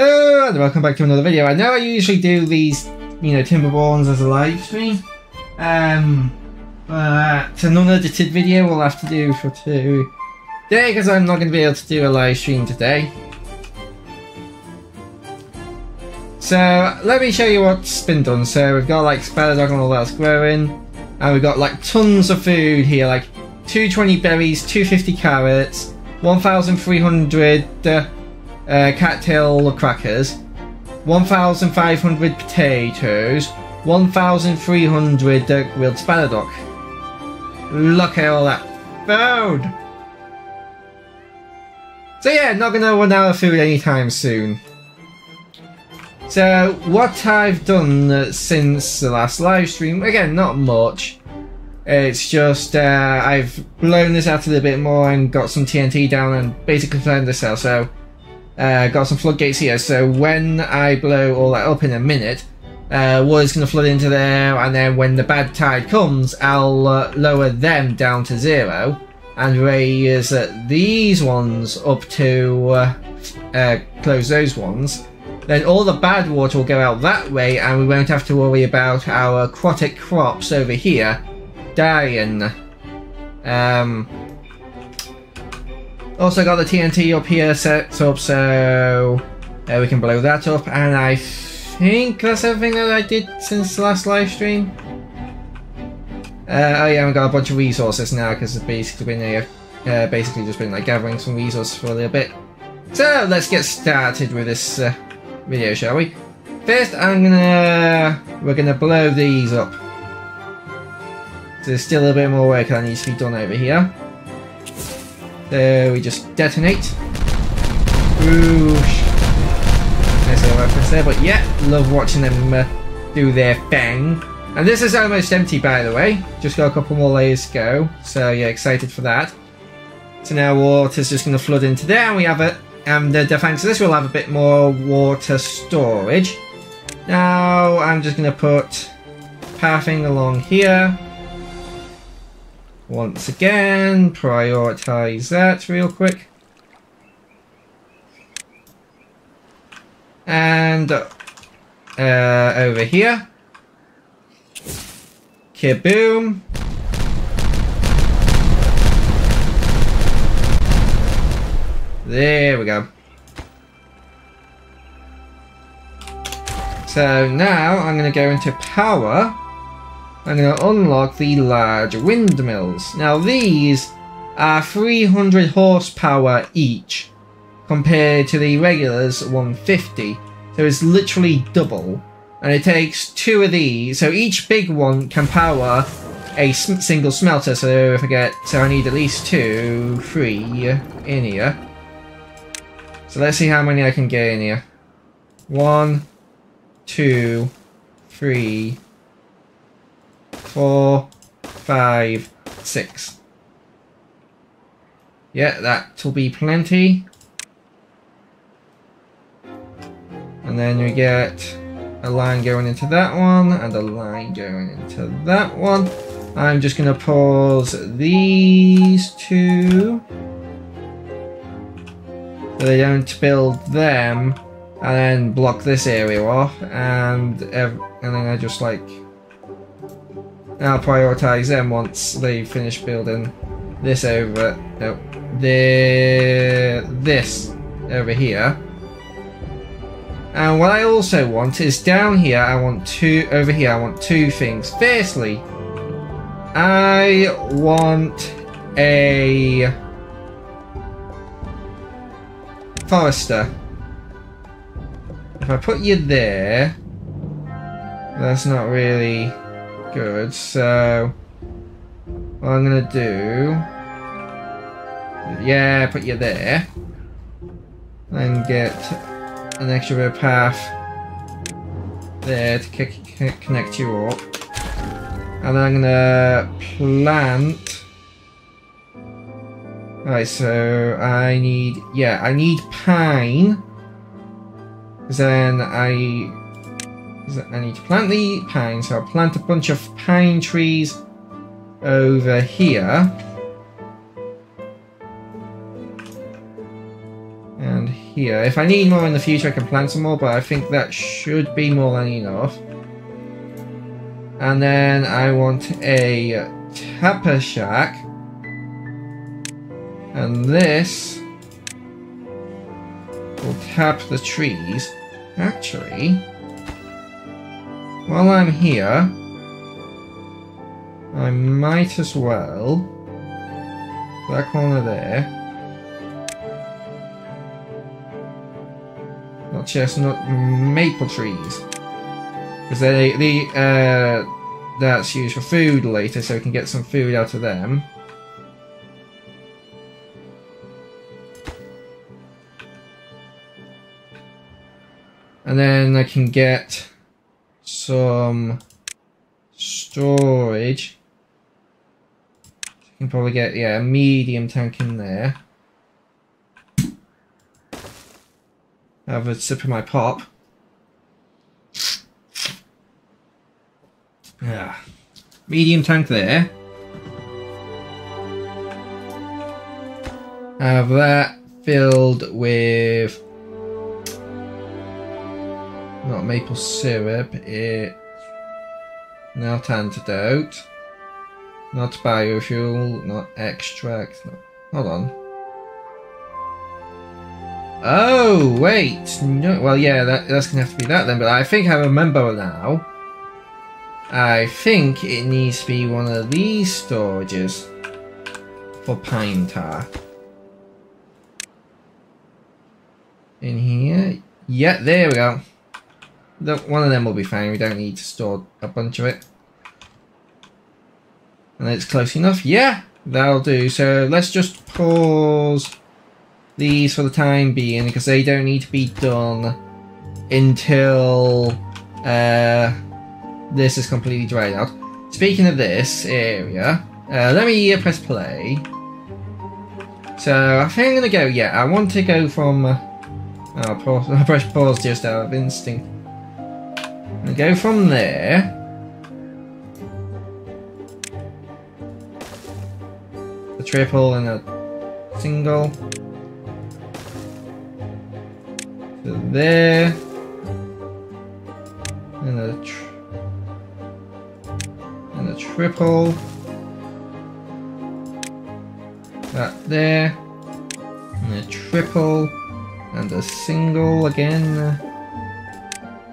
And welcome back to another video. I know I usually do these, you know, Timberborns as a live stream. Um, but an unedited video we'll have to do for today because I'm not going to be able to do a live stream today. So let me show you what's been done. So we've got like Dog and all that's growing, and we've got like tons of food here, like 220 berries, 250 carrots, 1,300 uh, uh, cattail crackers, 1,500 potatoes, 1,300 uh, grilled spadderdock. Look at all that food! So yeah, not gonna run out of food anytime soon. So, what I've done uh, since the last live stream, again, not much. It's just, uh, I've blown this out a little bit more and got some TNT down and basically planned this out. So, uh, got some floodgates here. So, when I blow all that up in a minute, uh, water's going to flood into there, and then when the bad tide comes, I'll uh, lower them down to zero and raise uh, these ones up to uh, uh, close those ones then all the bad water will go out that way and we won't have to worry about our aquatic crops over here dying. Um, also got the TNT up here set up so uh, we can blow that up and I think that's everything that I did since the last live stream. Uh, oh yeah, I've got a bunch of resources now because it's basically been a, uh, basically just been like gathering some resources for a little bit. So let's get started with this uh, video, shall we? First, I'm gonna... We're gonna blow these up. So there's still a bit more work that needs to be done over here. So we just detonate. Whoosh. There's a reference there, but yeah, love watching them uh, do their thing. And this is almost empty, by the way. Just got a couple more layers to go. So yeah, excited for that. So now water's just going to flood into there, and we have it. and the defense of this will have a bit more water storage. Now I'm just going to put pathing along here. Once again, prioritize that real quick. And uh, over here. Kaboom. There we go. So now I'm going to go into power. I'm going to unlock the large windmills. Now these are 300 horsepower each compared to the regulars 150. So it's literally double. And it takes two of these. So each big one can power a single smelter. So if I get, so I need at least two, three in here. So let's see how many I can get in here. One, two, three, four, five, six. Yeah, that'll be plenty. And then we get a line going into that one and a line going into that one. I'm just going to pause these two they don't build them and then block this area off and and then I just like I'll prioritize them once they finish building this over no, the this over here and what I also want is down here I want two over here I want two things firstly I want a Forester. If I put you there, that's not really good. So, what I'm to do... Yeah, put you there. And get an extra bit of path there to connect you up. And then I'm to plant Right, so I need, yeah, I need pine. Then I, I need to plant the pine, so I'll plant a bunch of pine trees over here. And here. If I need more in the future, I can plant some more, but I think that should be more than enough. And then I want a tapper shack. And this will tap the trees. Actually, while I'm here, I might as well that corner there. Not chestnut, maple trees. Because they, they, uh, that's used for food later, so we can get some food out of them. And then I can get some storage. I can probably get, yeah, a medium tank in there. Have a sip of my pop. Yeah. Medium tank there. Have that filled with not maple syrup, it's not antidote, not biofuel, not extract. Hold on. Oh, wait. No, well, yeah, that, that's to have to be that then, but I think I remember now. I think it needs to be one of these storages for pine tar. In here. Yeah, there we go. One of them will be fine. We don't need to store a bunch of it. And it's close enough. Yeah, that'll do. So let's just pause these for the time being because they don't need to be done until uh, this is completely dried out. Speaking of this area, uh, let me press play. So I think I'm gonna go. Yeah, I want to go from. Uh, I'll, pause, I'll press pause just out of instinct. And go from there. A triple and a single. To there. And a and a triple. That there. And a triple. And a single again.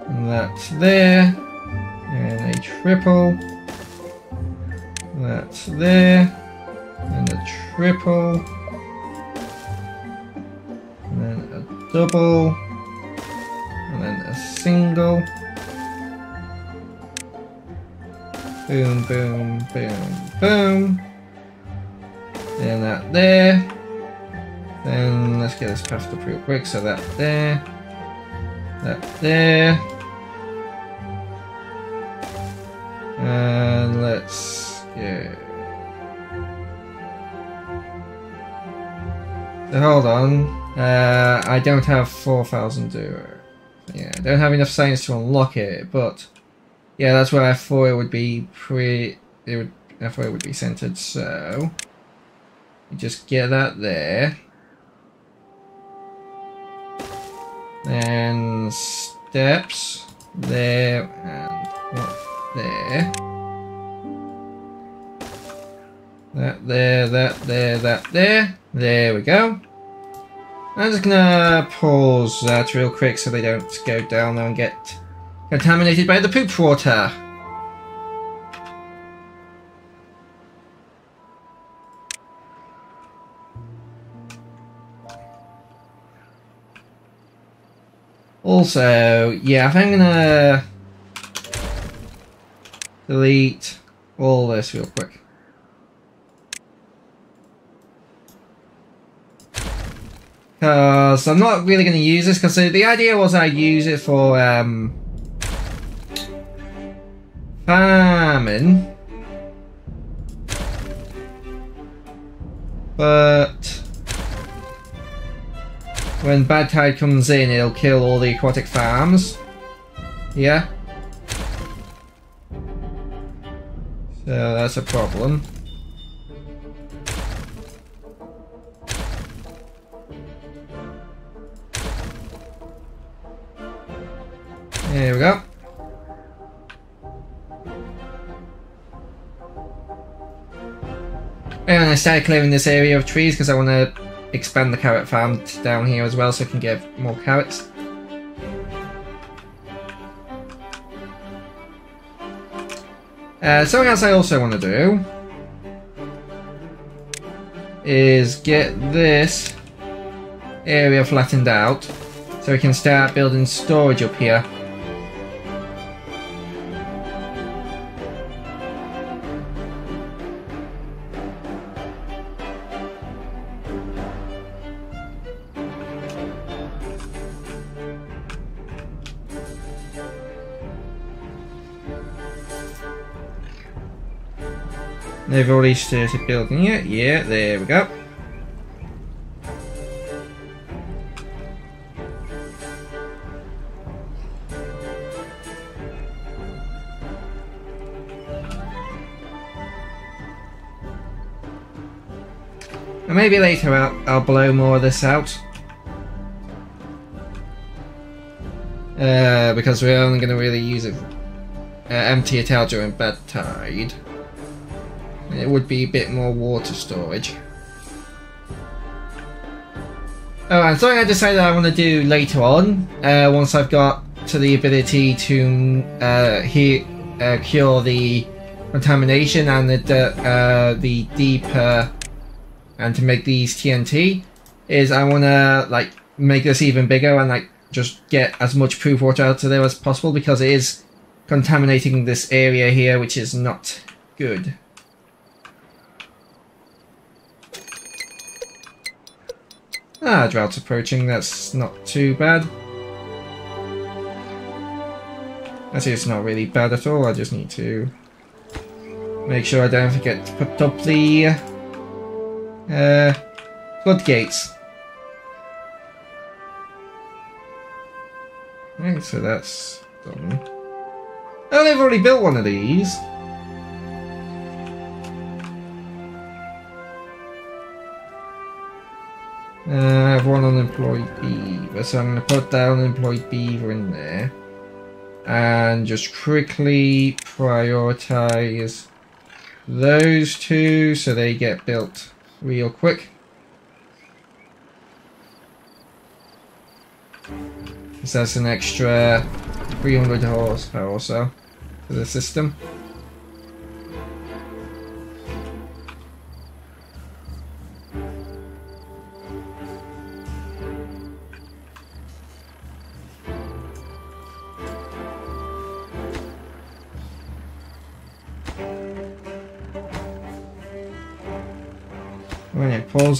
And that's there. And a triple. That's there. And a triple. And then a double. And then a single. Boom, boom, boom, boom. And that there. Then let's get this passed up real quick. So that there. That there. And let's get... So hold on. Uh, I don't have 4,000 do Yeah, I don't have enough science to unlock it, but... Yeah, that's where I thought it would be pre... It would, I thought it would be centered, so... You just get that there. Then steps there and what there. That there, that there, that there. There we go. I'm just gonna pause that real quick so they don't go down there and get contaminated by the poop water. Also, yeah, I think I'm gonna delete all this real quick. Because I'm not really going to use this, because the, idea was I use it for um, farming. But when bad tide comes in, it'll kill all the aquatic farms. Yeah? Yeah, that's a problem. There we go. And I started clearing this area of trees because I want to expand the carrot farm down here as well so I can get more carrots. Uh, something else I also want to do is get this area flattened out so we can start building storage up here. They've already started building it. Yeah, there we go. And maybe later I'll, I'll blow more of this out. Uh, because we're only going to really use it, uh, empty it out during bed tide. It would be a bit more water storage. Oh, and something I decided I want to do later on, uh, once I've got to the ability to uh, he, uh, cure the contamination and the uh, the deeper and to make these TNT, is I want to like make this even bigger and like just get as much proof water out of there as possible because it is contaminating this area here, which is not good. Ah, drought's approaching, that's not too bad. Actually, it's not really bad at all, I just need to make sure I don't forget to put up the uh, floodgates. Right, so that's done. Oh, they've already built one of these. Uh, I have one unemployed beaver, so I'm going to put that unemployed beaver in there. And just quickly prioritize those two so they get built real quick. So that's an extra 300 horsepower or so for the system.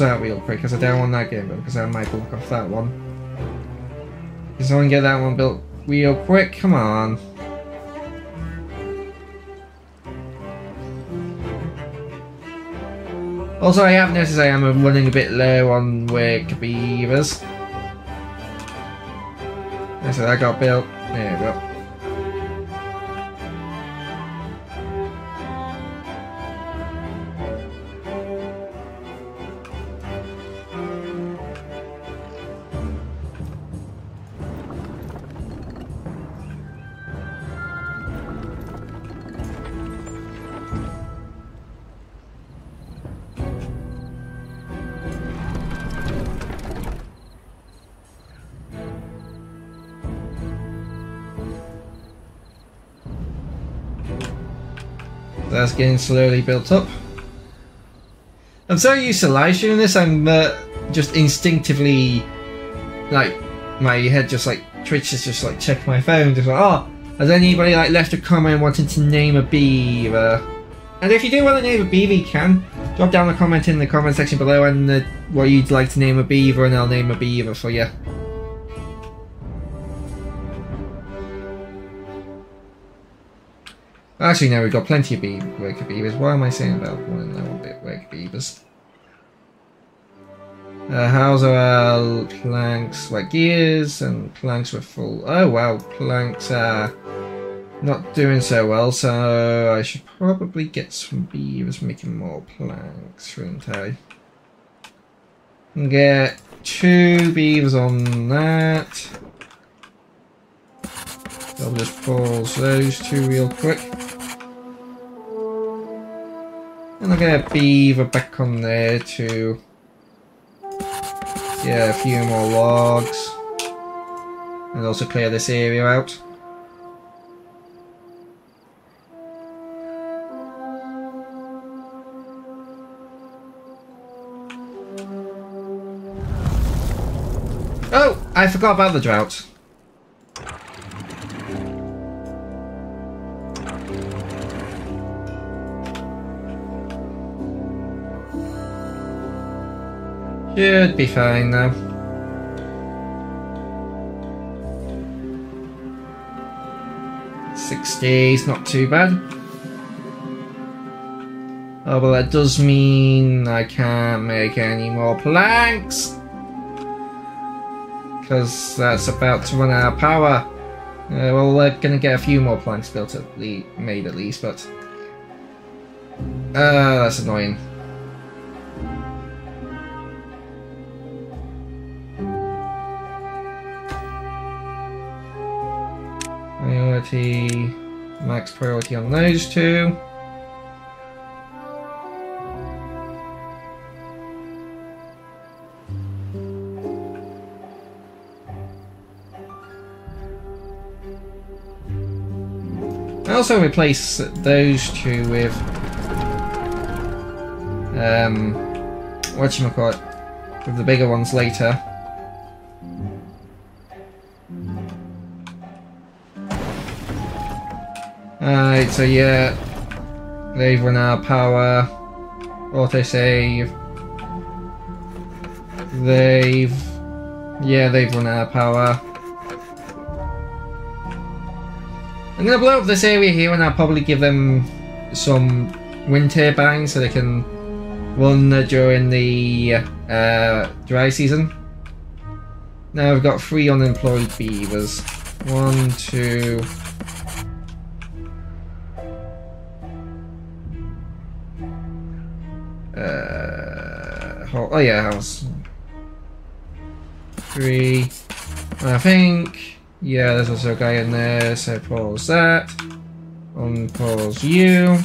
Out real quick, because I don't want that game built, because I might block off that one. Can someone get that one built real quick? Come on. Also, I have noticed I am running a bit low on work beavers. So that got built. There we go. Getting slowly built up. I'm so used to live streaming this, I'm uh, just instinctively, like, my head just like twitches, just like check my phone, just like, oh, has anybody like left a comment wanting to name a beaver? And if you do want to name a beaver, you can drop down a comment in the comment section below and uh, what you'd like to name a beaver, and I'll name a beaver for you. Actually, no, we've got plenty of beavers. Why am I saying about one now a bit beavers? Uh, how's our planks like gears and planks were full? Oh wow, planks are not doing so well, so I should probably get some beavers making more planks, shouldn't I? And get two beavers on that. I'll just pause those two real quick. And I'll get a beaver back on there to get a few more logs. And also clear this area out. Oh, I forgot about the drought. Should be fine now. Sixties, not too bad. Oh, but that does mean I can't make any more planks. Because that's about to run out of power. Uh, well, we're gonna get a few more planks built at le made at least, but... Uh, that's annoying. Priority... Max priority on those two. I also replace those two with um whatchamacallit with the bigger ones later. Alright, so yeah, they've run out of power. Autosave. They've... Yeah, they've run out of power. I'm gonna blow up this area here and I'll probably give them some wind turbines so they can run during the uh, dry season. Now I've got three unemployed beavers. One, two... oh yeah, house. Three. I think yeah, there's also a guy in there, so pause that. Um, Unpause you.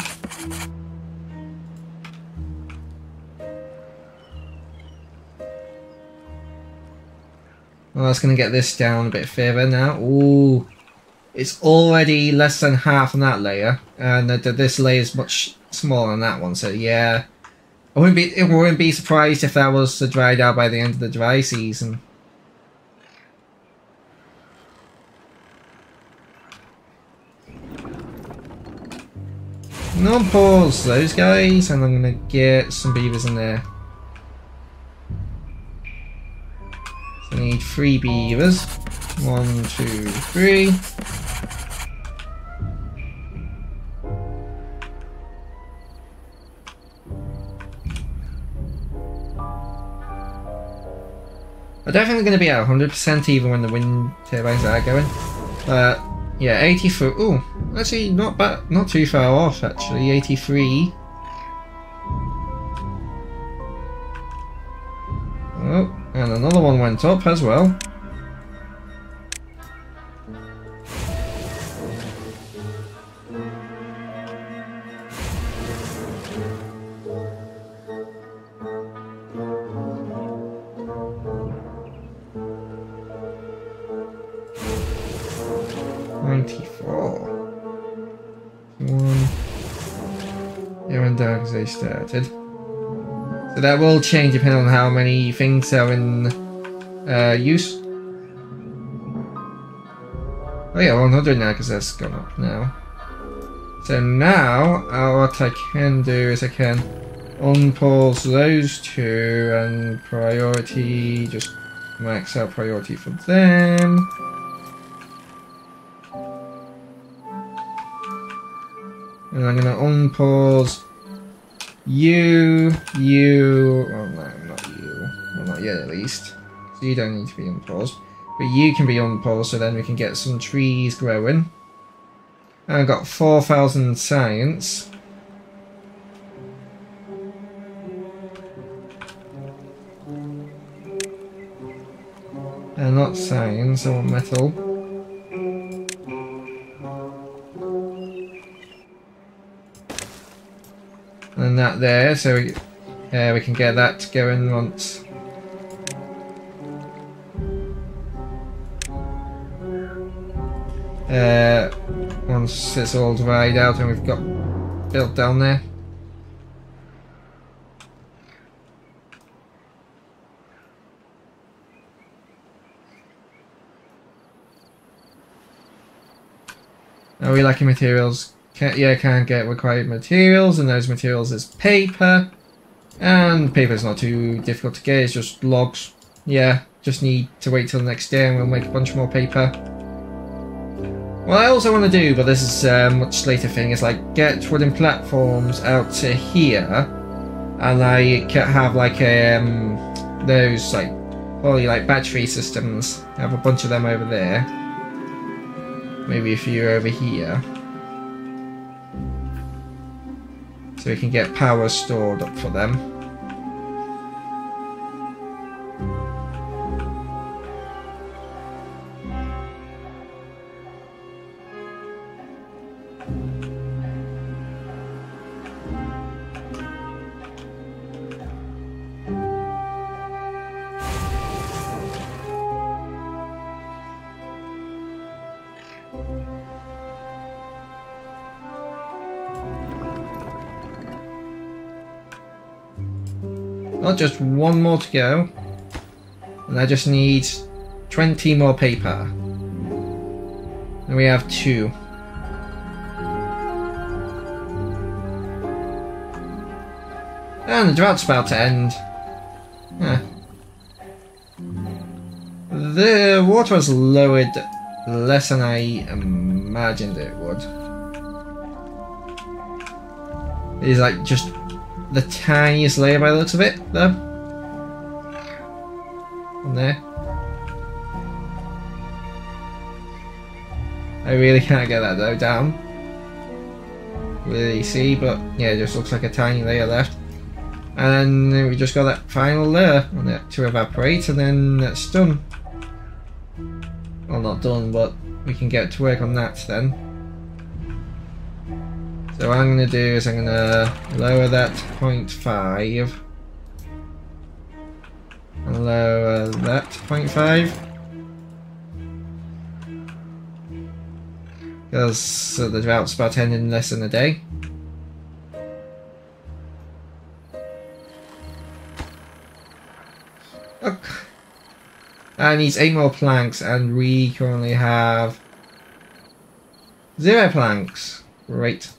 Well, that's going to get this down a bit further now. Ooh. It's already less than half on that layer, and this layer is much smaller than that one, so yeah. I wouldn't be, wouldn't be surprised if that was dried out by the end of the dry season. No pause those guys, and I'm gonna get some beavers in there. I need three beavers. One, two, three. I'm definitely going to be at 100% even when the wind turbines are going. But yeah, 83. Ooh, actually, not bad. Not too far off, actually. 83. Oh, and another one went up as well. They started. So that will change depending on how many things are in uh, use. Oh yeah, 100 now because that's gone up now. So now, uh, what I can do is I can unpause those two and priority, just max out priority for them. And I'm going to unpause you, you, well no, not you. Well not yet at least. So you don't need to be unpaused. But you can be unpaused so then we can get some trees growing. And I've got 4,000 science. Uh, not science, I want metal. That there, so we, uh, we can get that going once. Uh, once it's all dried out and we've got built down there. Are we lacking materials? Can, yeah, can't get required materials, and those materials is paper. And paper is not too difficult to get, it's just logs. Yeah, just need to wait till the next day and we'll make a bunch more paper. What I also want to do, but this is a much later thing, is like get wooden platforms out to here, and like have like um, those like probably like battery systems. Have a bunch of them over there. Maybe a few over here. So we can get power stored up for them. Not just one more to go. And I just need 20 more paper. And we have two. And the drought's about to end. The water was lowered less than I imagined it would. It's like just the tiniest layer by the looks of it, though. On there. I really can't get that though down. Really see, but yeah, it just looks like a tiny layer left. And then we just got that final layer on it to evaporate, and then that's done. Well, not done, but we can get to work on that then. So what I'm going to do is I'm going to lower that to 0.5 and lower that to 0.5 because the drought's about to end in less than a day. Oh. I need 8 more planks and we currently have 0 planks. Great.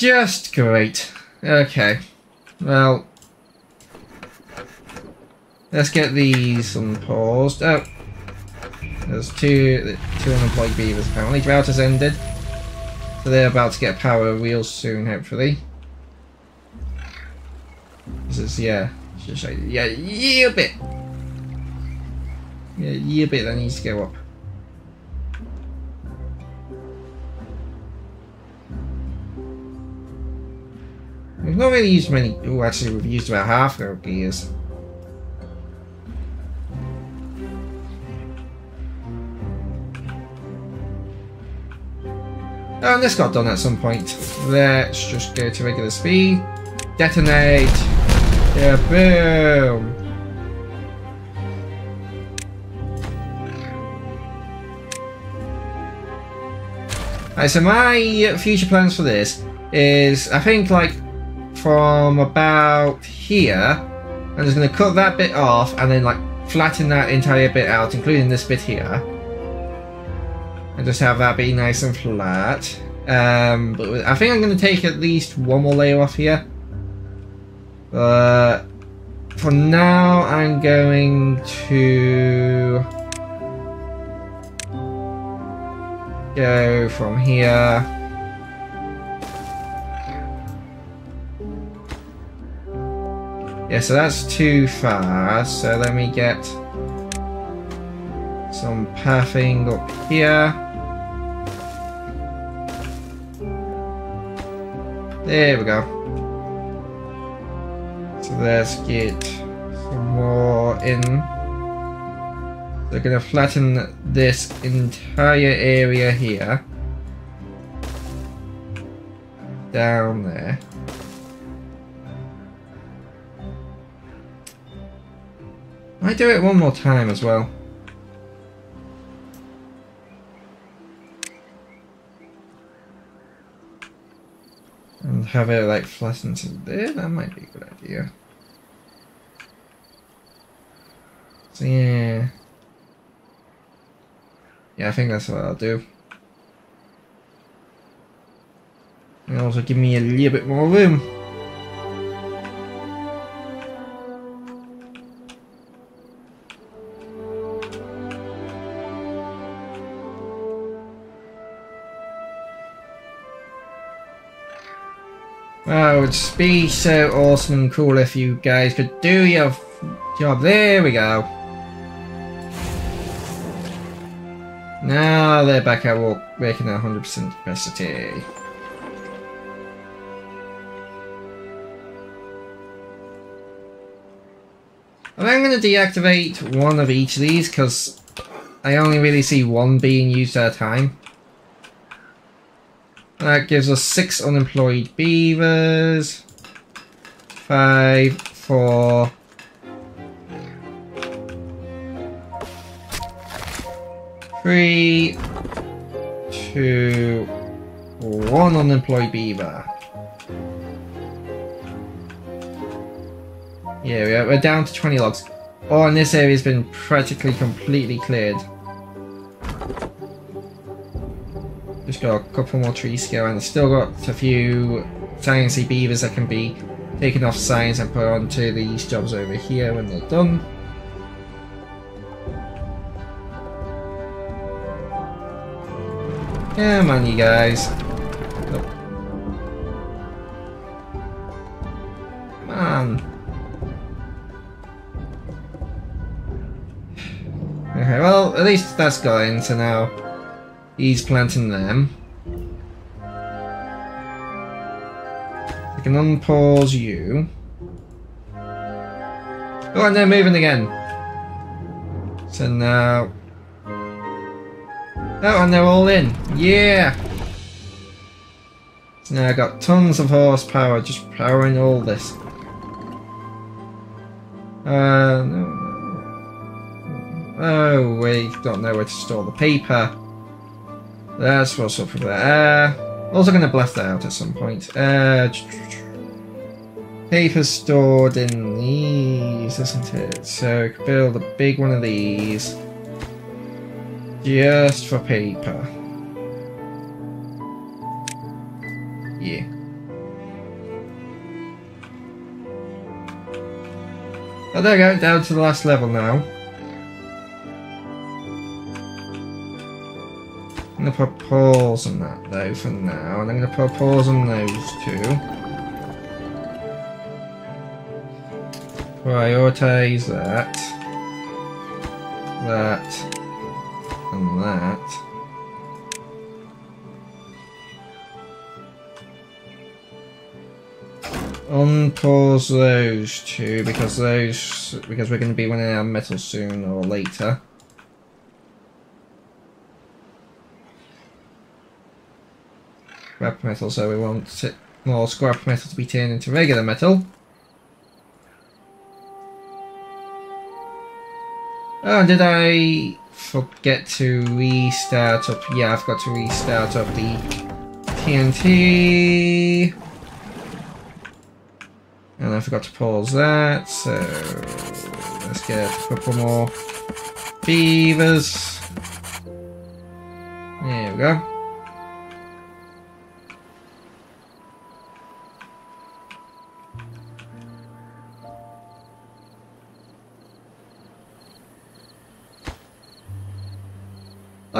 Just great. Okay. Well. Let's get these unpaused. Oh. There's two, two unemployed beavers apparently. Drought has ended. So they're about to get power real soon, hopefully. This is, yeah. Just like, yeah, yeah, bit. Yeah, yeah, bit that needs to go up. Not really used many. Oh, actually, we've used about half our gears. Oh, and this got done at some point. Let's just go to regular speed. Detonate! Yeah, boom! Alright, so my future plans for this is, I think, like, from about here. I'm just going to cut that bit off and then like flatten that entire bit out, including this bit here. And just have that be nice and flat. Um, but I think I'm going to take at least one more layer off here. But for now, I'm going to go from here. Yeah, so that's too far. So let me get some pathing up here. There we go. So let's get some more in. We're going to flatten this entire area here. down there. I do it one more time as well. And have it like flatten to there, that might be a good idea. So yeah. Yeah, I think that's what I'll do. And also give me a little bit more room. Oh, it would be so awesome and cool if you guys could do your job. There we go. Now they're back at work, working at 100% capacity. I'm going to deactivate one of each of these because I only really see one being used at a time. That gives us six unemployed beavers. Five, four. Three, two, one unemployed beaver. Yeah, we're down to 20 logs. Oh, and this area has been practically completely cleared. Just got a couple more trees to go, and I've still got a few sciencey beavers that can be taken off science and put onto these jobs over here when they're done. Come on, you guys. On. Okay, well, at least that's going, so now He's planting them. I can unpause you. Oh, and they're moving again. So now... Oh, and they're all in. Yeah! So now I've got tons of horsepower just powering all this. Uh, no. Oh, we don't know where to store the paper. That's what's up with that. Uh, also going to blast that out at some point. Uh, paper stored in these, isn't it? So could build a big one of these. Just for paper. Yeah. Oh, there we go, down to the last level now. I'm to put pause on that though for now, and I'm to put pause on those two. Prioritize that, that, and that. Unpause those two because those because we're going to be running out of metal soon or later. Scrap metal, so we want more scrap metal to be turned into regular metal. Oh, did I forget to restart up? Yeah, I've got to restart up the TNT. And I forgot to pause that, so let's get a couple more beavers. There we go.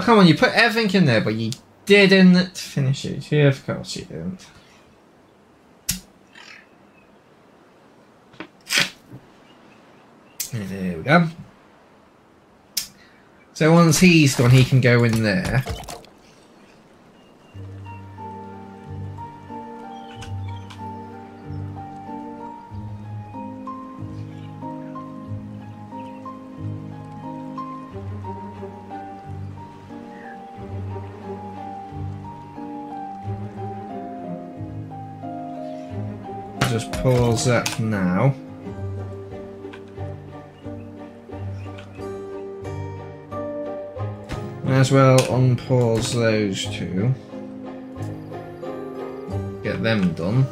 Oh, come on, you put everything in there, but you didn't finish it. Yeah, of course you didn't. There we go. So once he's gone, he can go in there. Pause that now. May as well unpause those two. Get them done.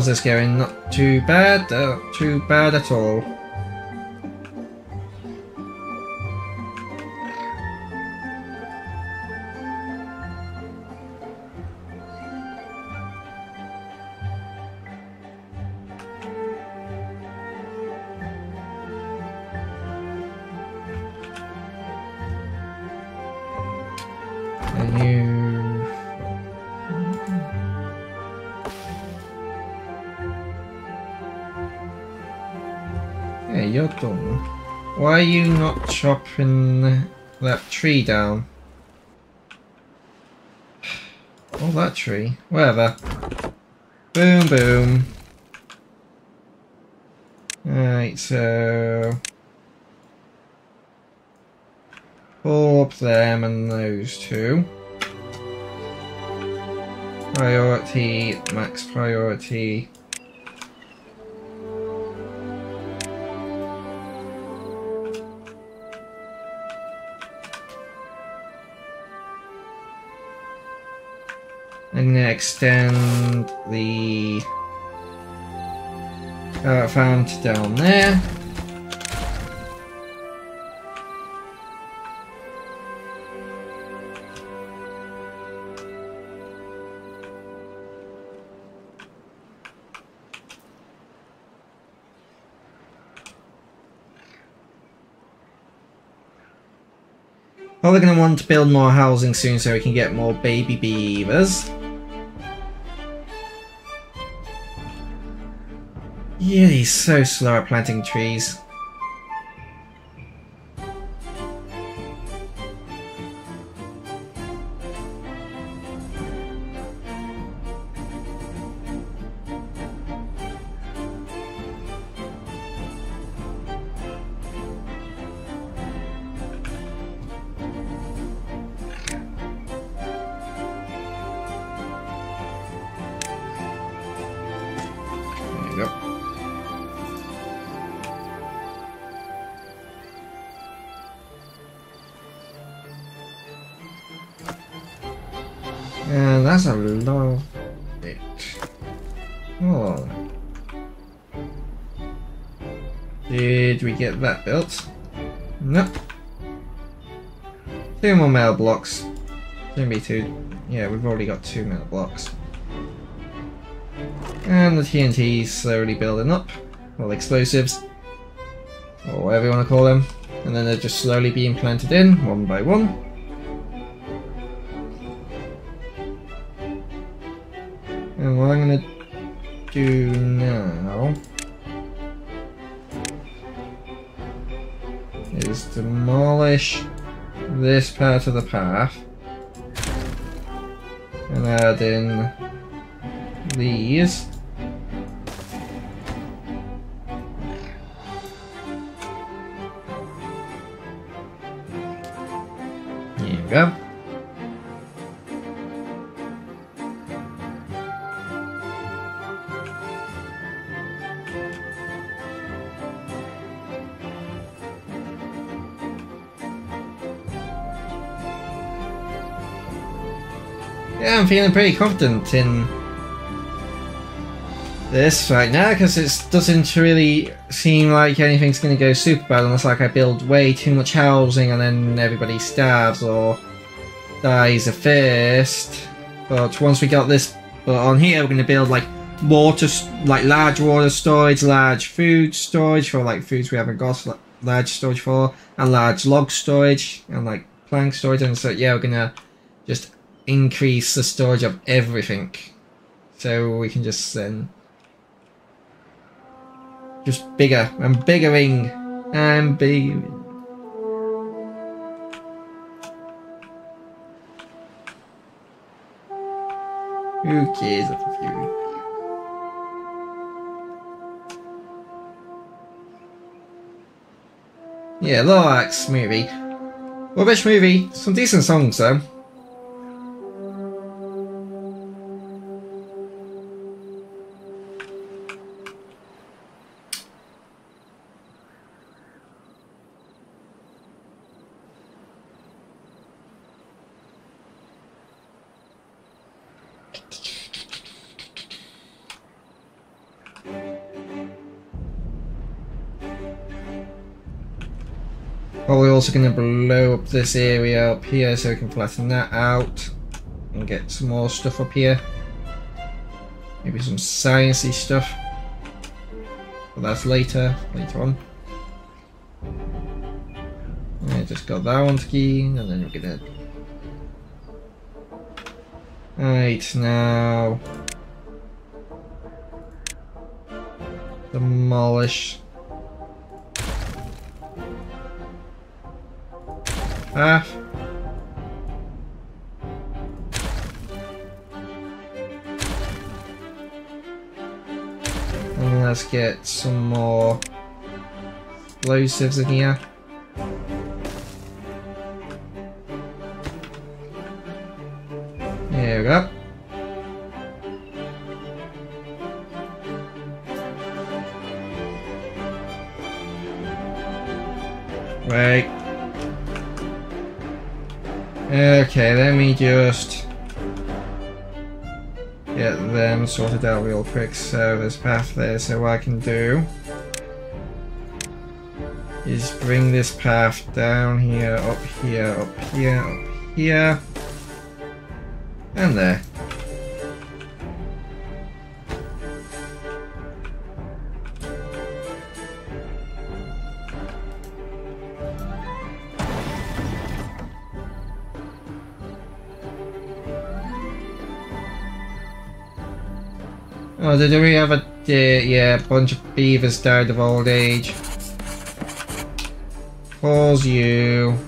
How's this going? Not too bad, uh, not too bad at all. And you... done. Why are you not chopping that tree down? Oh, that tree. Whatever. Boom, boom. Alright, so... Pull up them and those two. Priority, max priority. Extend the uh, down there. Probably going to want to build more housing soon so we can get more baby beavers. He's so slow at planting trees. Mail blocks. Shouldn't be two. Yeah, we've already got two mail blocks. And the TNT's slowly building up. Well, explosives. Or whatever you want to call them. And then they're just slowly being planted in, one by one. And what I'm gonna do now is demolish this part of the path and add in these. Feeling pretty confident in this right now because it doesn't really seem like anything's going to go super bad unless like I build way too much housing and then everybody starves or dies of thirst. But once we got this but on here, we're going to build like water, like large water storage, large food storage for like foods we haven't got large storage for, and large log storage and like plank storage. And so yeah, we're gonna just increase the storage of everything, so we can just then just bigger and biggering and big. Who cares if few? Yeah, Lorax movie. Rubbish movie. Some decent songs though. Probably also going to blow up this area up here so we can flatten that out and get some more stuff up here. Maybe some sciencey stuff. But that's later, later on. I just got that one key, and then we're gonna. Right now, demolish half. And let's get some more explosives in here. Just get them sorted out real quick. So there's path there, so what I can do is bring this path down here, up here, up here, up here, and there. Oh, did we have a uh, yeah, a bunch of beavers died of old age? Calls you.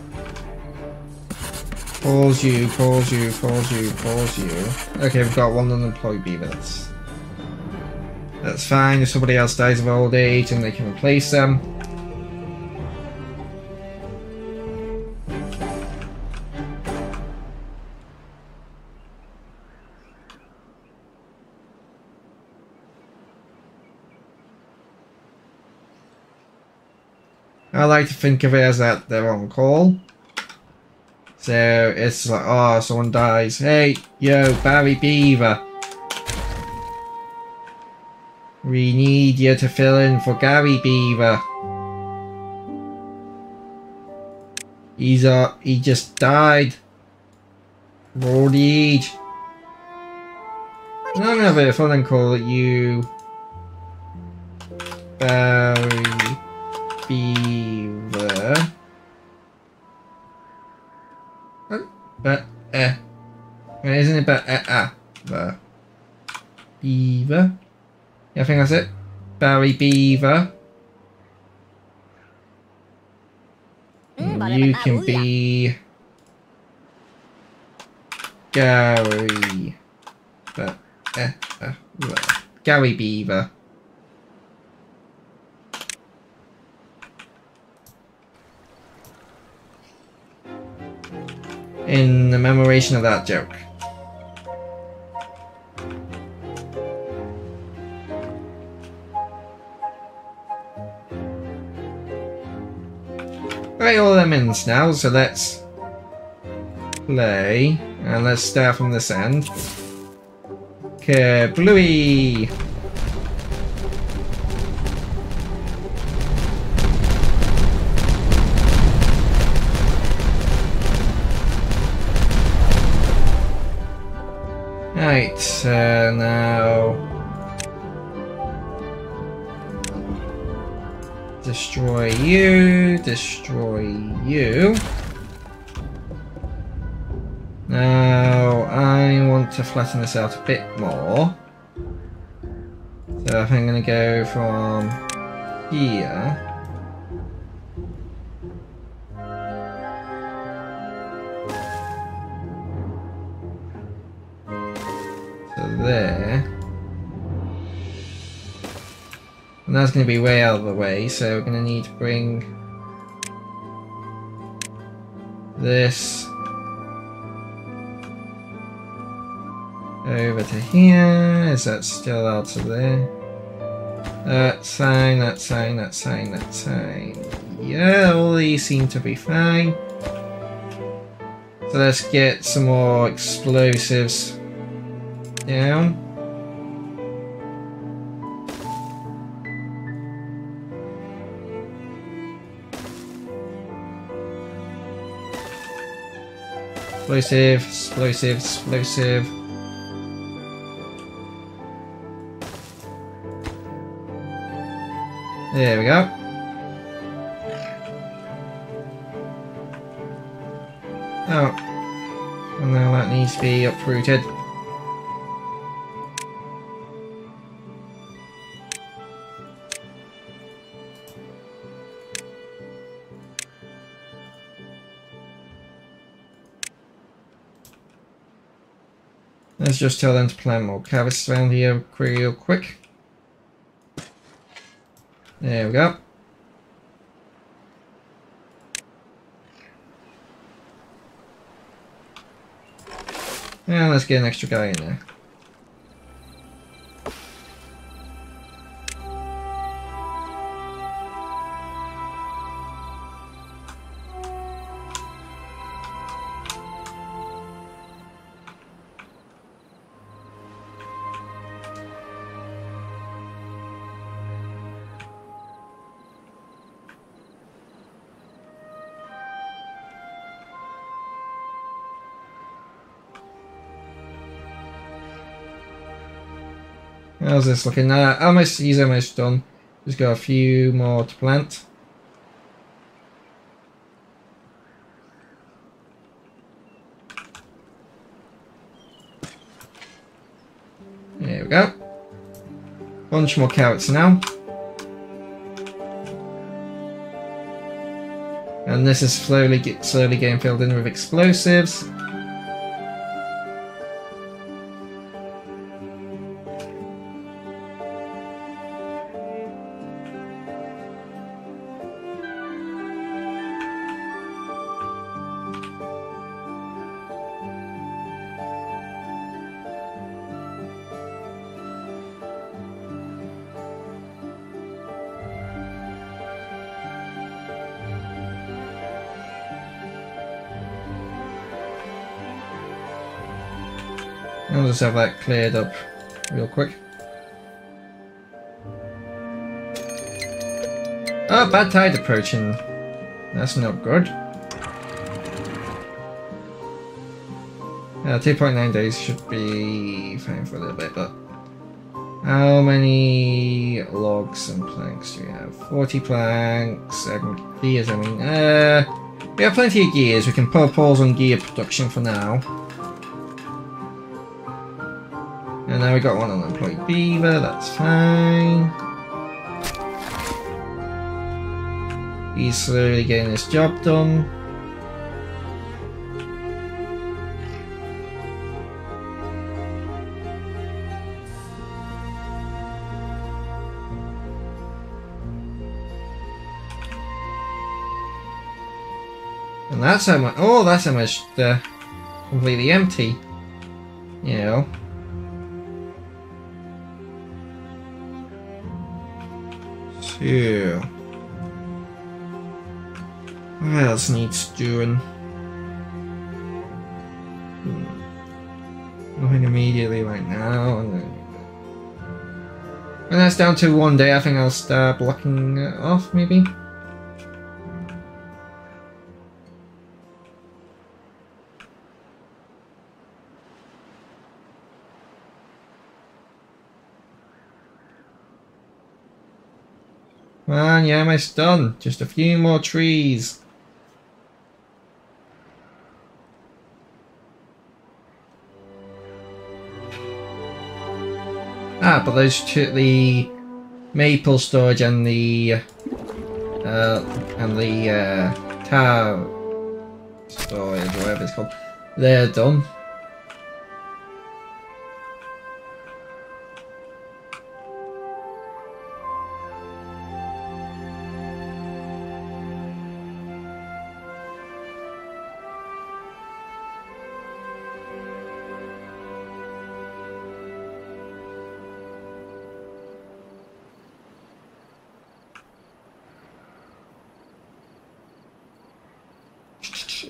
Calls you, calls you, calls you, calls you. Okay, we've got one unemployed beaver. That's that's fine. If somebody else dies of old age and they can replace them. Like to think of it as that they're on call. So it's like, oh, someone dies. Hey, yo, Barry Beaver. We need you to fill in for Gary Beaver. He's uh, he just died. Old age. I'm gonna have a and call you Barry Beaver. Think that's it. Barry Beaver. you can be Gary. But eh, uh, Gary Beaver. in the commemoration of that joke. Right, all them ins now, so let's play, and let's start from this end. Okay, Bluey! Right, uh, now... Destroy you, destroy you. Now, I want to flatten this out a bit more. So I think I'm going to go from here. To there. And that's going to be way out of the way, so we're going to need to bring this over to here. Is that still out of there? That sign, that sign, that sign, that sign. Yeah, all these seem to be fine. So let's get some more explosives down. Explosive, explosive, explosive. There we go. Oh. And now that needs to be uprooted. Let's just tell them to plan more carrots around here real quick. There we go. And let's get an extra guy in there. This looking? Uh, almost, he's almost done. Just got a few more to plant. There we go. Bunch more carrots now. And this is slowly slowly getting filled in with explosives. I'll just have that cleared up real quick. Oh, bad tide approaching. That's not good. Uh, 2.9 days should be fine for a little bit, but... How many logs and planks do we have? 40 planks, and gears, I mean. Uh, we have plenty of gears. We can put a pause on gear production for now. Now we got one unemployed beaver, that's fine. He's slowly getting his job done. And that's how much, oh, that's how much the uh, completely empty. You know. Two. What else needs doing? Hmm. Nothing immediately right now. When that's down to one day, I think I'll start blocking off, maybe? Yeah, almost done. Just a few more trees. Ah, but those two, the maple storage and the uh, and the uh, tar storage, whatever it's called, they're done.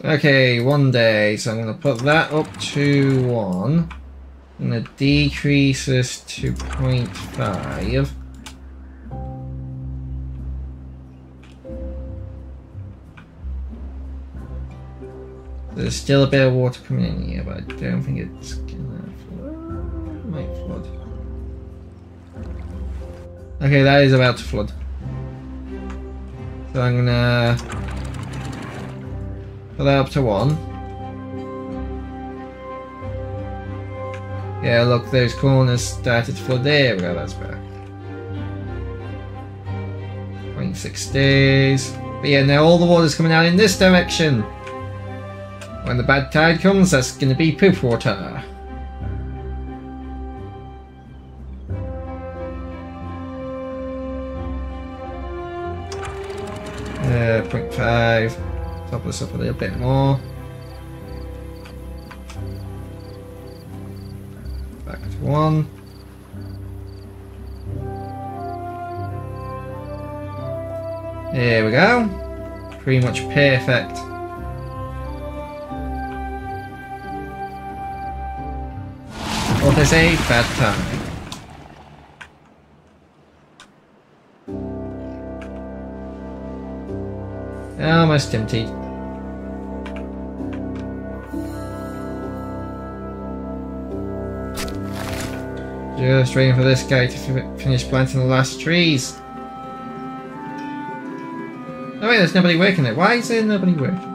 Okay, one day. So I'm going to put that up to 1. I'm going to decrease this to 0.5. There's still a bit of water coming in here, but I don't think it's gonna flood. Might flood. Okay, that is about to flood. So I'm gonna put that up to one. Yeah, look, those corners started to flood. There we go, that's better. 0.6 days. But yeah, now all the water's coming out in this direction. When the bad tide comes, that's gonna be poop water. Top this up a little bit more. Back to 1. There we go. Pretty much perfect. What is a bad time? Almost empty. Just waiting for this guy to finish planting the last trees. Oh wait, there's nobody working there. Why is there nobody working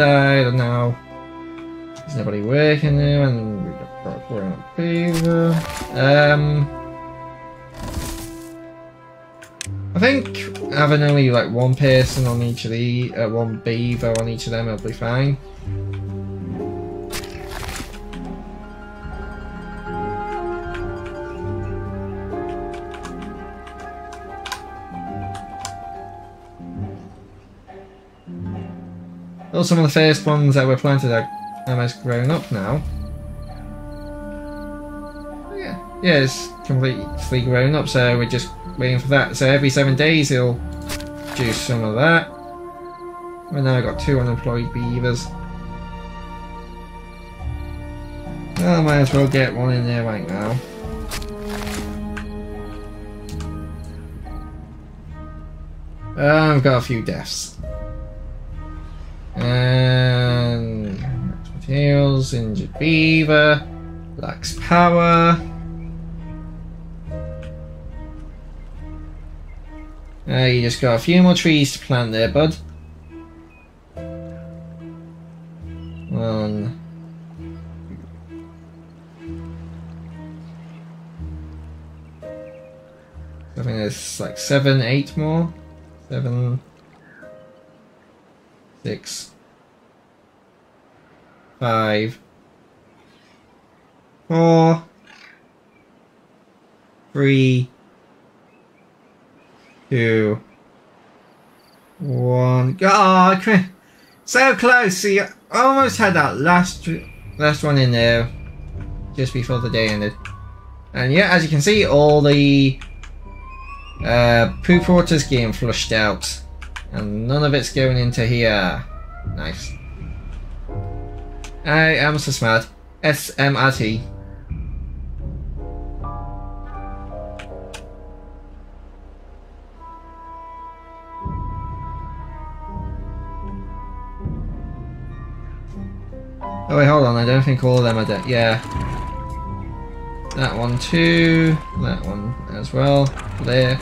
died, and now there's nobody working there, and we've got growing up fever. Um, I think having only like one person on each of the, uh, one beaver on each of them will be fine. Some of the first ones that were planted are almost grown up now. Yeah, yeah, it's completely grown up, so we're just waiting for that. So every seven days he'll juice some of that. And now I've got two unemployed beavers. I might as well get one in there right now. Uh, I've got a few deaths. And materials, injured beaver, lacks power. Uh, you just got a few more trees to plant there, bud. One. I think there's like seven, eight more. Seven. Six. Five. Four. Three two, one. Oh, so close. See, I almost had that last last one in there just before the day ended. And yeah, as you can see, all the uh, poop water's getting flushed out. And none of it's going into here. Nice. I am so smart. S-M-R-T. Oh wait, hold on, I don't think all of them are dead. Yeah. That one too. That one as well. There.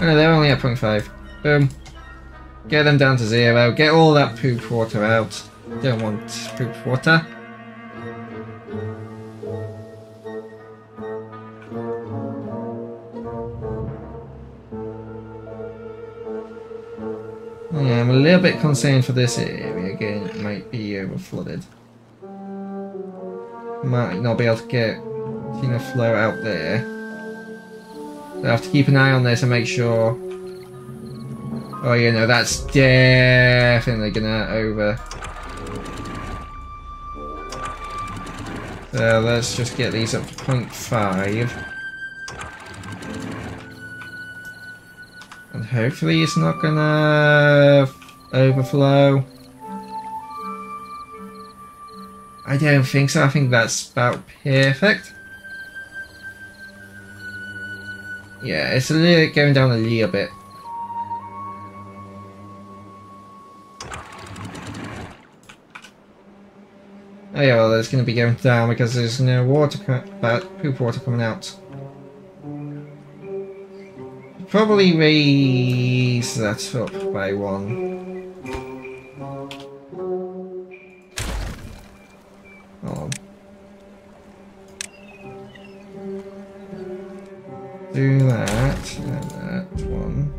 Oh no, they're only at 0.5. Boom. Get them down to zero. Get all that poop water out. Don't want poop water. Oh, yeah, I'm a little bit concerned for this area again. It might be over flooded might not be able to get to flow out there. I have to keep an eye on this and make sure. Oh, you know, that's definitely gonna over. So let's just get these up to 0.5. And hopefully it's not gonna overflow. I don't think so. I think that's about perfect. Yeah, it's a little going down a little bit. Oh yeah, well, it's going to be going down because there's no water, but uh, poop water coming out. Probably raise that up by one. Oh. Do that, and that one.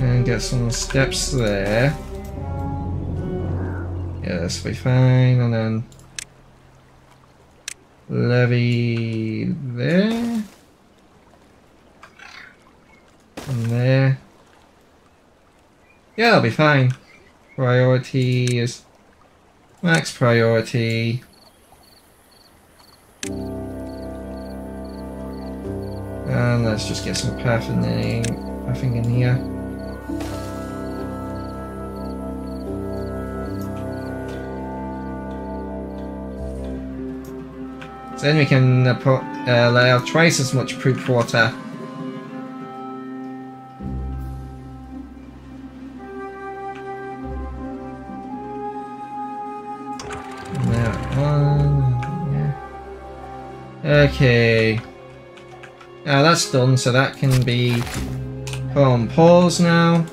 And get some steps there. Yeah, this will be fine, and then levee there. And there. Yeah, that'll be fine. Priority is max priority. And let's just get some pathing, pathing in here. So then we can uh, put, uh, lay out twice as much poop water. Okay. Uh, that's done, so that can be put on pause now.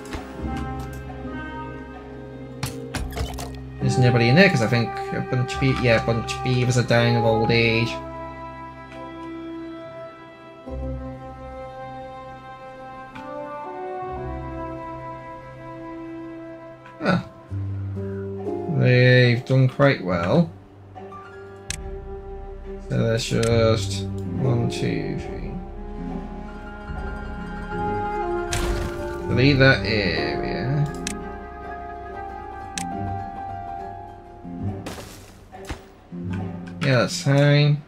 There's nobody in there because I think a bunch of be yeah, a bunch of beavers are dying of old age. Ah. They've done quite well. So let's just one, two, three. Leave that area. Yeah, that's fine.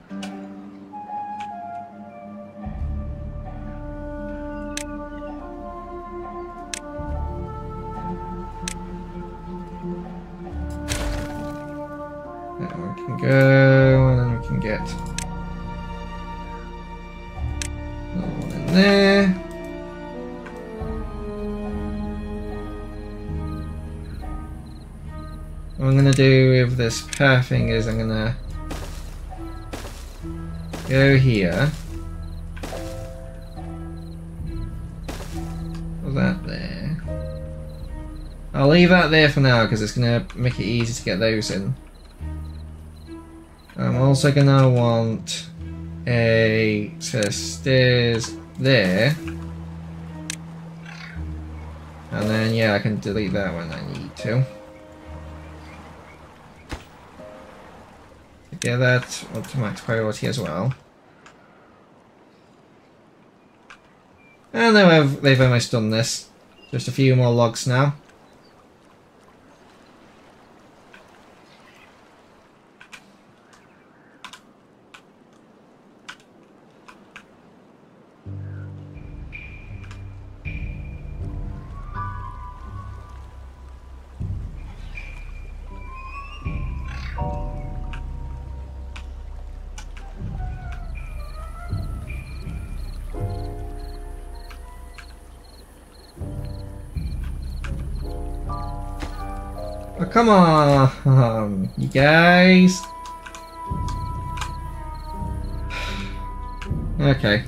We can go, and then we can get one in there. What I'm gonna do with this pathing is I'm gonna go here. That there. I'll leave that there for now because it's gonna make it easy to get those in. I'm also gonna want a stairs there. And then yeah, I can delete that when I need to. That up to max priority as well. And then they've almost done this. Just a few more logs now. Oh, come on, you guys. okay.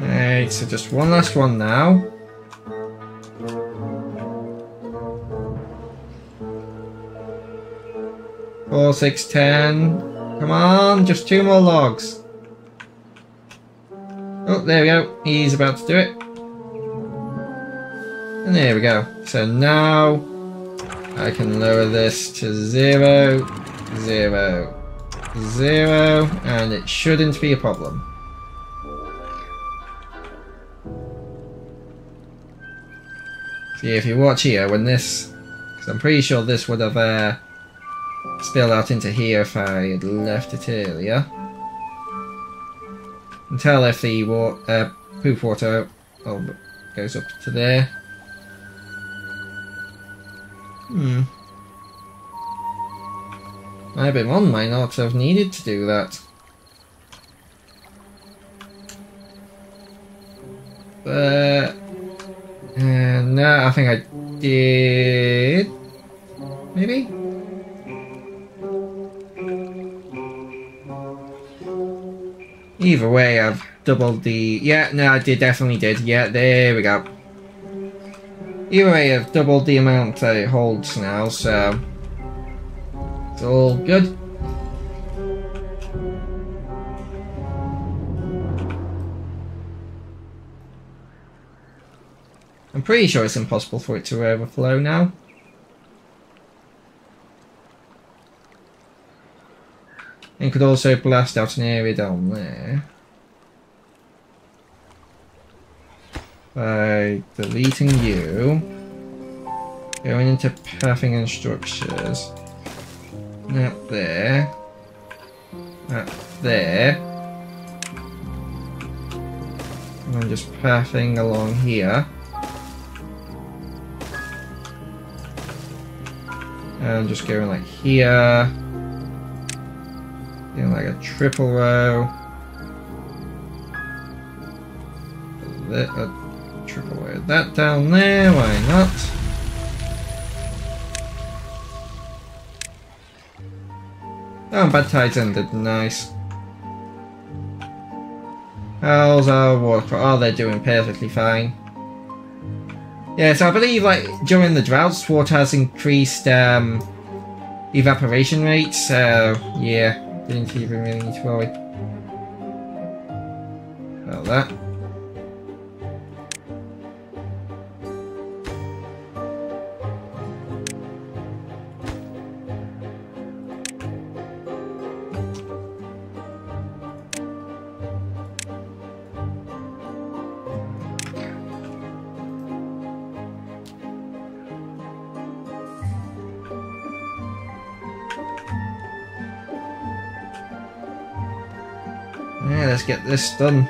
Alright, so just one last one now. Four, six, ten. Come on, just two more logs. Oh, there we go. He's about to do it. And there we go. So now I can lower this to zero, zero, zero, and it shouldn't be a problem. See, if you watch here, when this... Because I'm pretty sure this would have uh, spilled out into here if I had left it earlier. And tell if the uh, poop water oh, goes up to there. Hmm. My bit one might not have needed to do that. But... Uh, no, I think I did... Maybe? Either way, I've doubled the... Yeah, no, I did, definitely did. Yeah, there we go. Either way, I've doubled the amount that it holds now, so... It's all good. I'm pretty sure it's impossible for it to overflow now. Could also blast out an area down there. By deleting you. Going into pathing and structures. There. Up there. And I'm just pathing along here. And just going like here. Doing like a triple row. A triple row. That down there, why not? Oh, bad tides ended. Nice. How's our water? Oh, they're doing perfectly fine. Yeah, so I believe like during the droughts, water has increased um, evaporation rate. So yeah, didn't even really need to this done.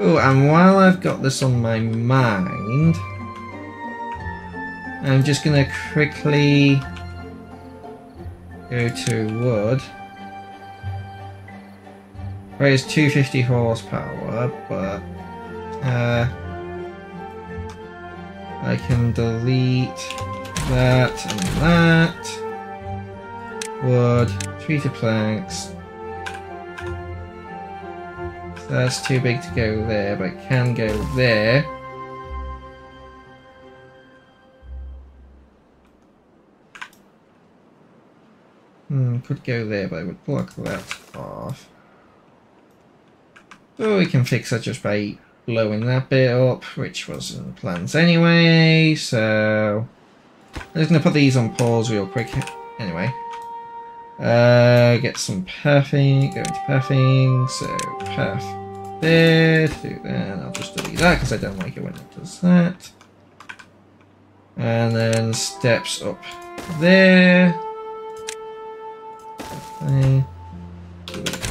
Oh, and while I've got this on my mind, I'm just going to quickly go to wood. Right, it's 250 horsepower, but uh, I can delete that and that. Wood, three to planks. So that's too big to go there, but it can go there. Hmm, could go there, but I would block that off. So we can fix that just by blowing that bit up, which was in the plans anyway, so... I'm just going to put these on pause real quick. Anyway. Uh, get some perfing, go into perfing, so perf there, do that, and I'll just delete that because I don't like it when it does that. And then steps up there. There.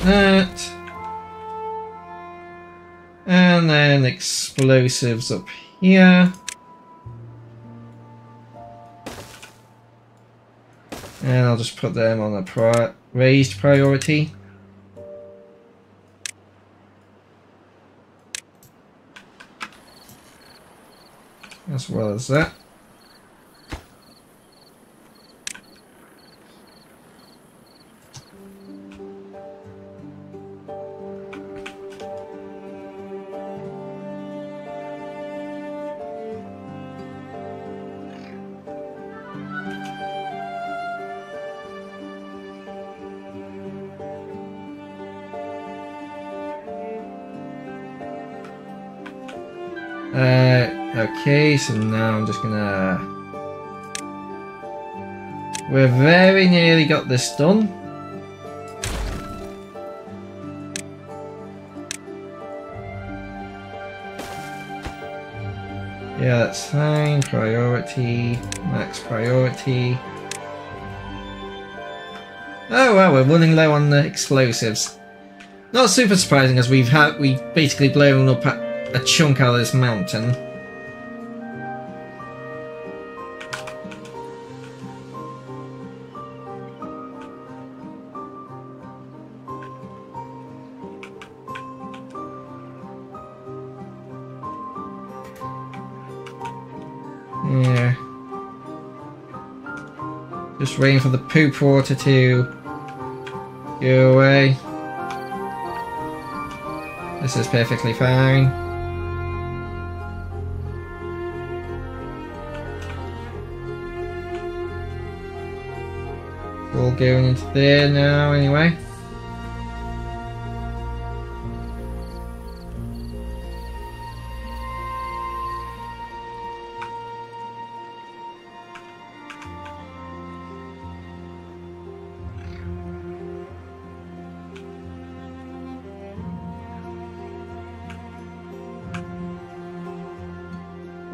That. And then explosives up here. And I'll just put them on a pri raised priority. As well as that. Okay, so now I'm just gonna... We're very nearly got this done. Yeah, that's fine. Priority, max priority. Oh wow, we're running low on the explosives. Not super surprising as we've had we've basically blown up a chunk out of this mountain. Waiting for the poop water to go away. This is perfectly fine. All going into there now anyway.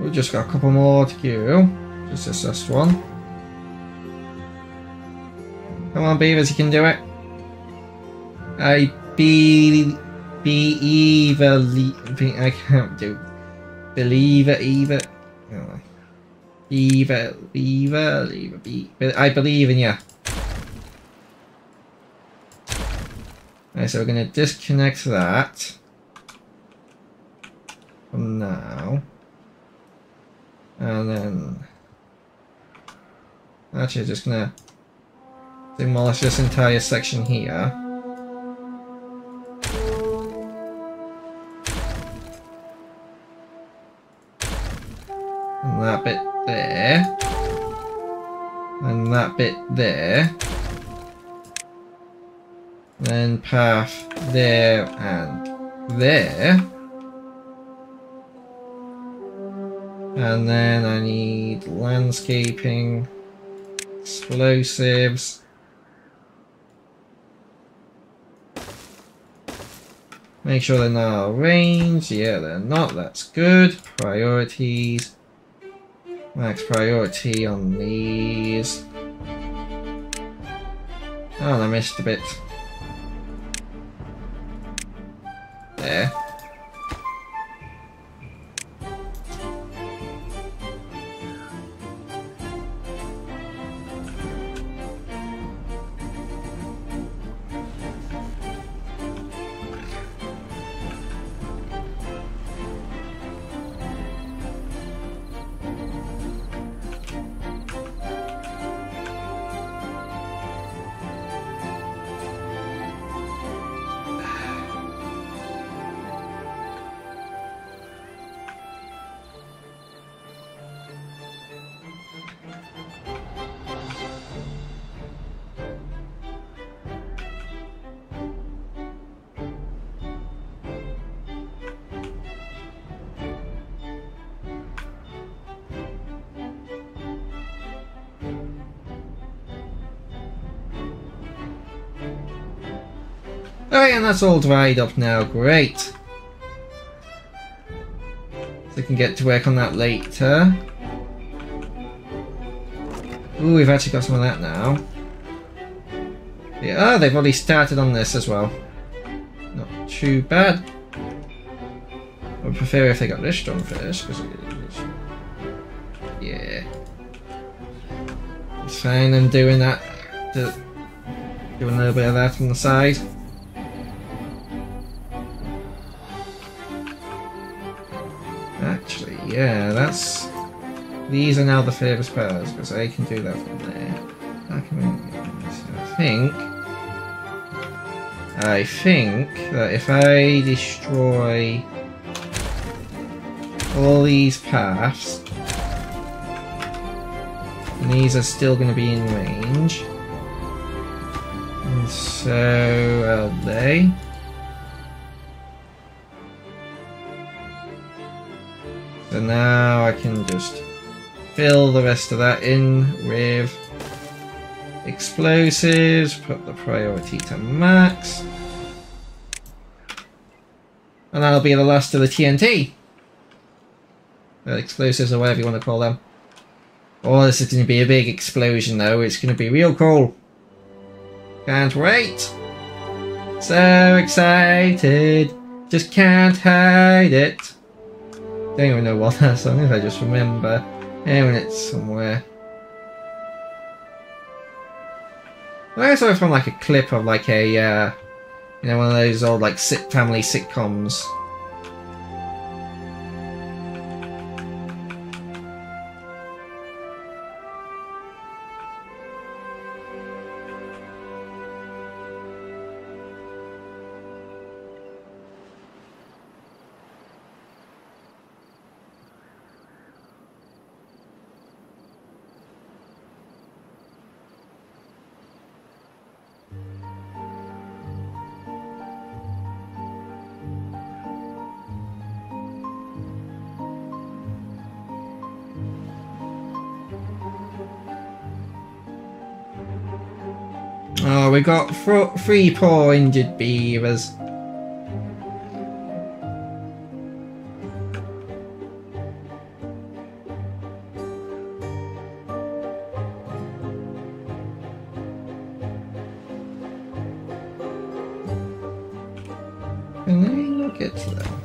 We've just got a couple more to go. Just this last one. Come on, Beavers, you can do it. I be be evil. I can't do. Believe it, evil. Oh. Evil, evil, evil, be. I believe in you. Right, so we're gonna disconnect that. From now. And then... Actually, just gonna demolish this entire section here. And that bit there. And that bit there. Then path there and there. And then I need landscaping, explosives. Make sure they're not range. Yeah, they're not. That's good. Priorities. Max priority on these. Oh, I missed a bit. There. Alright, and that's all dried up now. Great. So we can get to work on that later. Ooh, we've actually got some of that now. Yeah, oh, they've already started on this as well. Not too bad. I would prefer if they got this done first, because yeah. It's fine, I'm doing that. Doing a little bit of that on the side. These are now the furthest powers, because I can do that from there. I. I think... I think that if I destroy all these paths, and these are still going to be in range, and so are they. So now I can just fill the rest of that in with explosives, put the priority to max. And that'll be the last of the TNT. The explosives or whatever you want to call them. Oh, this is going to be a big explosion though. It's going to be real cool. Can't wait. So excited. Just can't hide it. Don't even know what that song is, I just remember hearing it somewhere. I it from like a clip of like a, uh, you know, one of those old like sit family sitcoms. Oh, we got three poor injured beavers. Can they not get to them?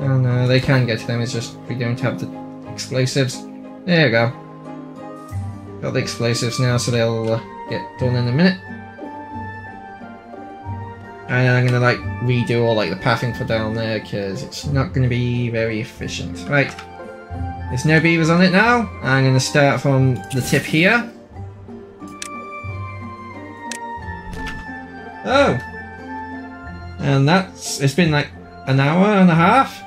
Oh no, they can get to them, it's just we don't have the explosives. There you go. Got the explosives now, so they'll uh, get done in a minute. And I'm gonna like redo all like the pathing for down there because it's not gonna be very efficient. Right, there's no beavers on it now. I'm gonna start from the tip here. Oh, and that's it's been like an hour and a half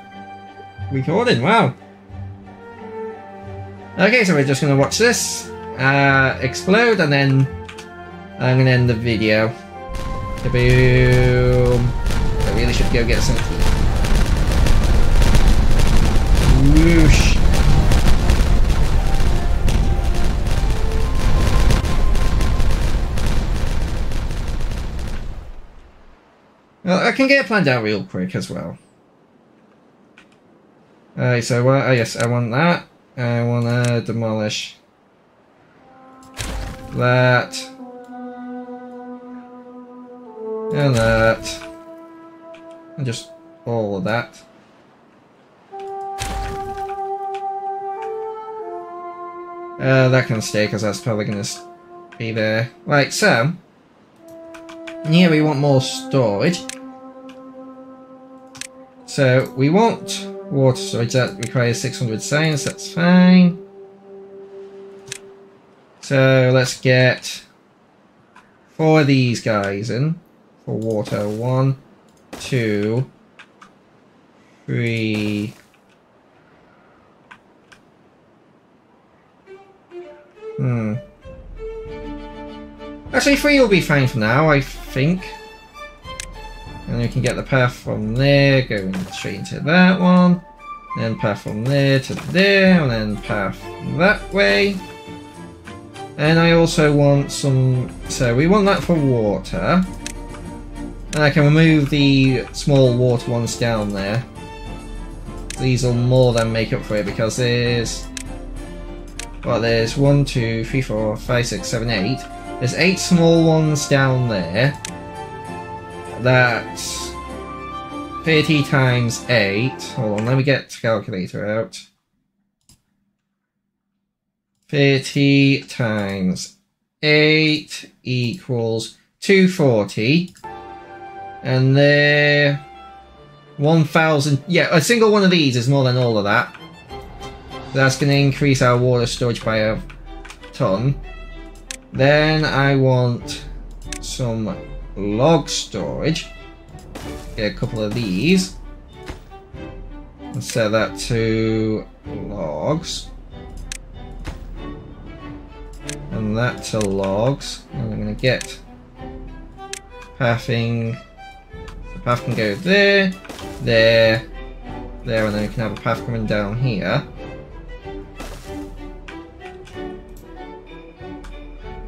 recording. Wow. Okay, so we're just gonna watch this uh, explode, and then I'm gonna end the video. Kaboom! I really should go get some. Whoosh! Well, I can get it planned out real quick as well. Alright, so uh, yes, I want that. I want to demolish that. And that. And just all of that. Uh, that can stay because that's probably going to be there. Right, so. Here we want more storage. So we want water storage that requires 600 science, that's fine. So let's get four of these guys in for water. One, two, three. Hmm. Actually, three will be fine for now, I think. And we can get the path from there, going straight into that one. Then path from there to there, and then path that way. And I also want some... So we want that for water. And I can remove the small water ones down there. These will more than make up for it because there's... Well, there's one, two, three, four, five, six, seven, eight. There's eight small ones down there. That's 30 times 8. Hold on, let me get the calculator out. 30 times 8 equals 240. And there... 1,000... Yeah, a single one of these is more than all of that. That's going to increase our water storage by a ton. Then I want some log storage. Get a couple of these. And set that to logs and that to logs and I'm going to get pathing the path can go there there there, and then we can have a path coming down here.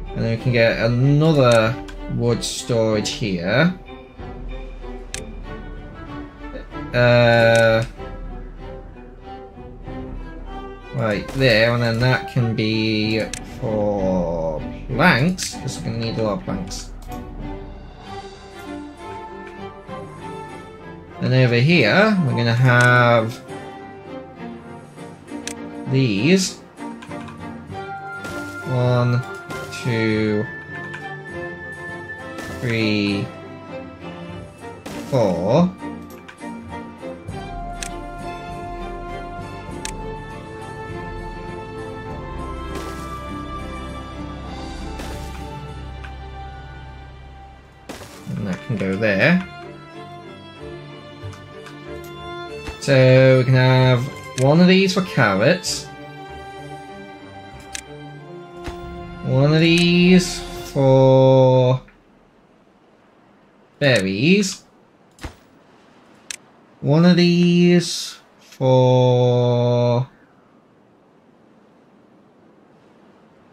And then we can get another wood storage here. Uh, right there, and then that can be for planks, because to need a lot of planks. And over here, we're going to have these. One, two, three, four. Go there. So we can have one of these for carrots. One of these for berries. One of these for...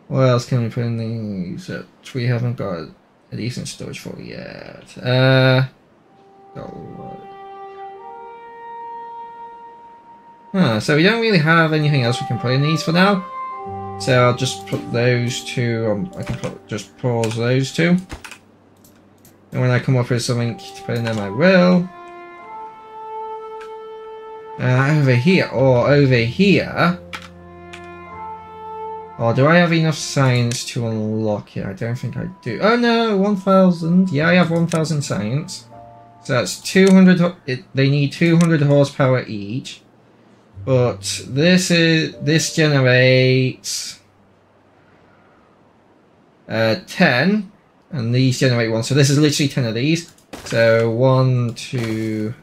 What else can we put in these that we haven't got a decent storage for yet? Uh, gold. Huh, so we don't really have anything else we can put in these for now. So I'll just put those two, um, I can put, just pause those two. And when I come up with something to put in them, I will. Uh, over here, or over here. Oh, do I have enough science to unlock it? I don't think I do. Oh no, 1000. Yeah, I have 1000 science. So that's 200, it, they need 200 horsepower each. But this is this generates uh, 10 and these generate one. So this is literally 10 of these. So one, two,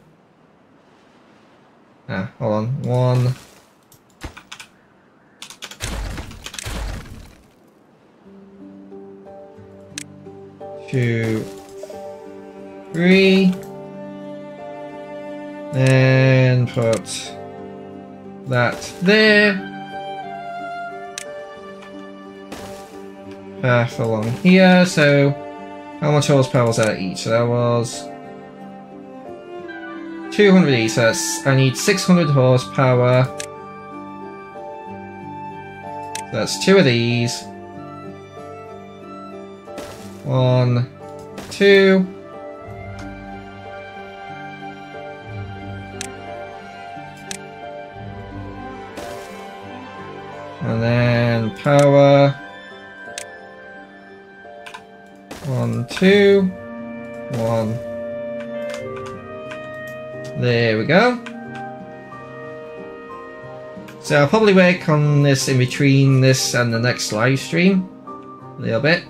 ah, hold on, one, two, three, then put that there. Path along here, so how much horsepower was that each? So that was 200 each, so I need 600 horsepower. So that's two of these. One, two. And then power. One, two. One. There we go. So I'll probably work on this in between this and the next live stream. A little bit.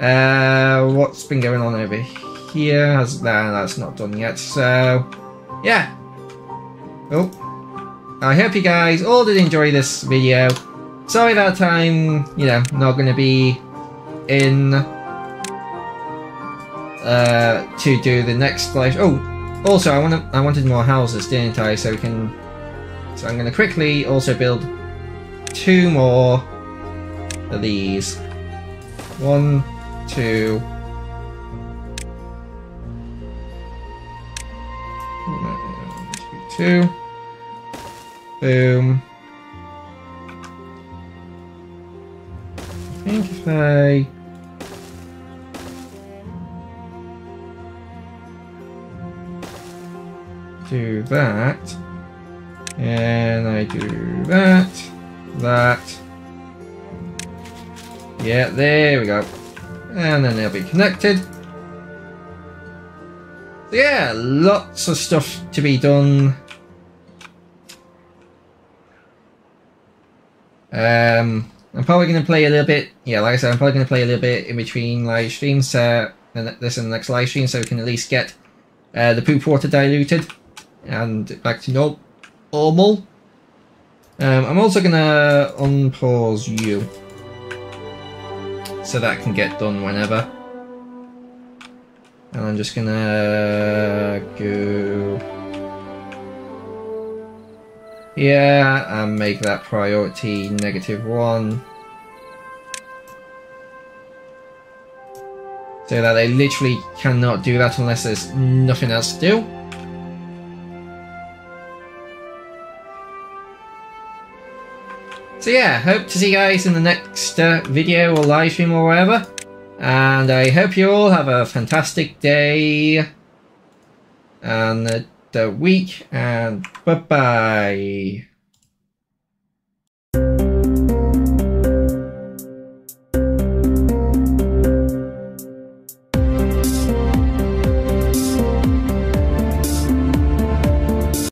Uh, what's been going on over here? Has that's not done yet. So, yeah. Oh, I hope you guys all did enjoy this video. Sorry that time, you know, not going to be in uh, to do the next live. Oh, also I want to, I wanted more houses, didn't I? So we can. So I'm going to quickly also build two more of these. One, two. Two. Boom. I think if I... do that, and I do that, that, yeah, there we go, and then they'll be connected. So yeah, lots of stuff to be done. Um, I'm probably going to play a little bit, yeah, like I said, I'm probably going to play a little bit in between live streams, uh, this and the next live stream, so we can at least get uh, the poop water diluted and back to normal. Um, I'm also going to unpause you, so that can get done whenever. And I'm just to go Yeah, and make that priority negative one. So that they literally cannot do that unless there's nothing else to do. So yeah, hope to see you guys in the next uh, video or live stream or whatever. And I hope you all have a fantastic day and the week and bye bye.